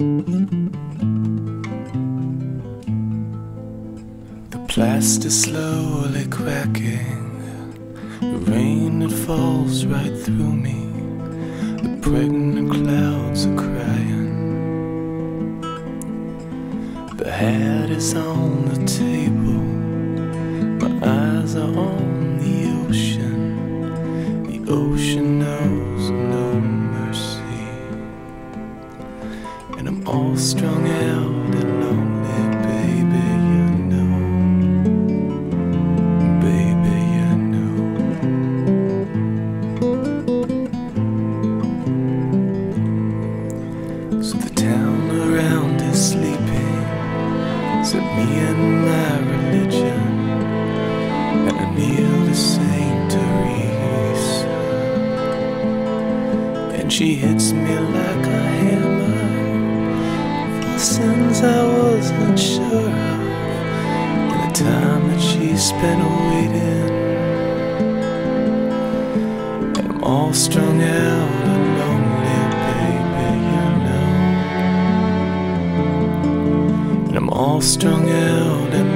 The plaster slowly cracking, the rain that falls right through me, the pregnant clouds are crying. The head is on the table, my eyes are on the ocean, the ocean And I'm all strung out and lonely, baby, you know. Baby, you know. So the town around is sleeping. Except me and my religion. And I kneel to Saint Teresa. And she hits me like sins I wasn't sure of. And the time that she spent waiting. I'm all strung out and lonely, baby, you know. And I'm all strung out and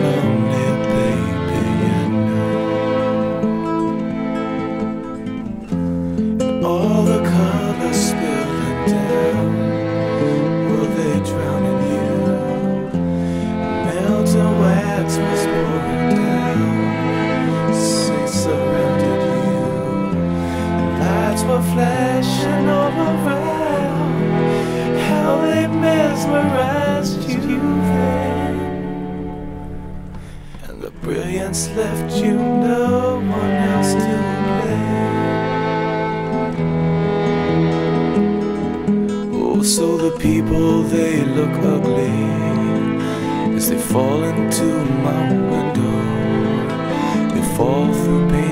flashing all around. How they mesmerized you then. And the brilliance left you no one else to blame. Oh, so the people they look ugly as they fall into my window. They fall through painted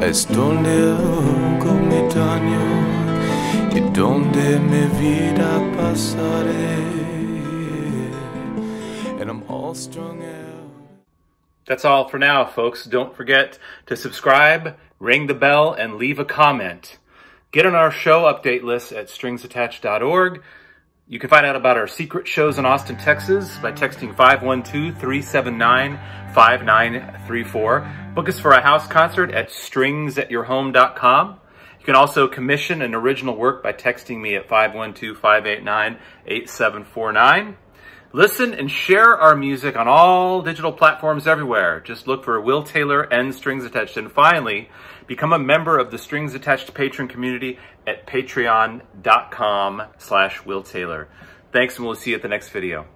Es donde come daño E donde vida passare And I'm all strung out That's all for now, folks. Don't forget to subscribe, ring the bell, and leave a comment. Get on our show update list at stringsattached.org. You can find out about our secret shows in Austin, Texas by texting 512-379-5934. Book us for a house concert at stringsatyourhome.com. You can also commission an original work by texting me at 512-589-8749. Listen and share our music on all digital platforms everywhere. Just look for Will Taylor and Strings Attached. And finally, become a member of the Strings Attached patron community at patreon.com slash Will Taylor. Thanks and we'll see you at the next video.